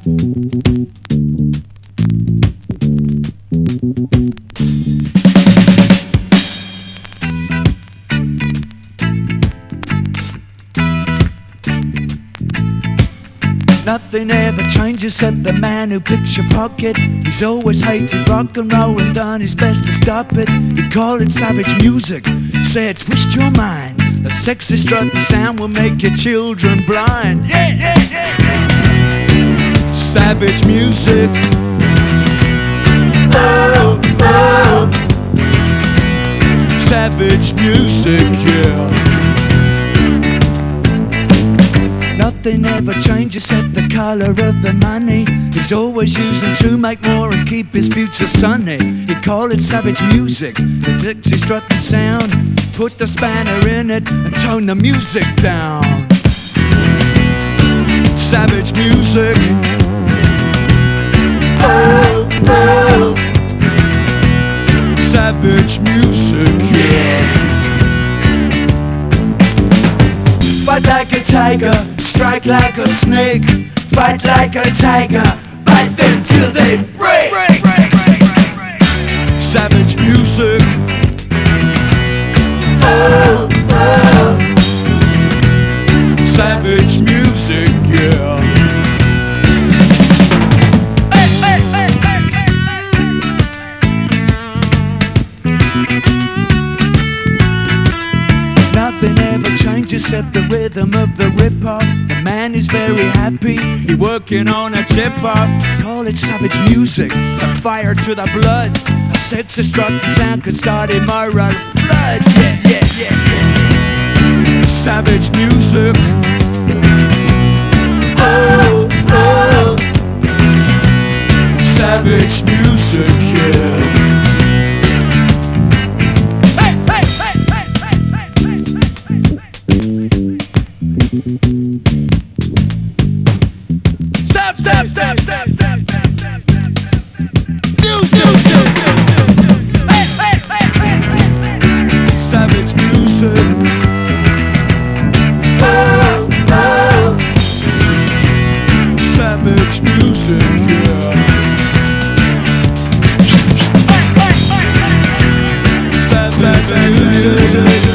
Nothing ever changes except the man who picks your pocket. He's always hated rock and roll and done his best to stop it. You call it savage music, say it twist your mind. The sexy strut sound will make your children blind. Yeah, yeah, yeah. Savage music. Oh, oh. Savage music, yeah. Nothing ever changes except the colour of the money. He's always using to make more and keep his future sunny. You call it savage music, the Dixie strut the sound. Put the spanner in it and tone the music down. Savage music. Savage music, yeah. Fight like a tiger Strike like a snake, fight like a tiger, Nothing ever changes. Except the rhythm of the rip-off. The man is very happy, he working on a tip-off Call it savage music, it's a fire to the blood. A sexy strutting sound could start a moral flood Yeah, yeah, yeah, yeah. Savage music. Oh, oh. Savage music, yeah Savage. Oh, oh. Savage music, yeah. Savage music.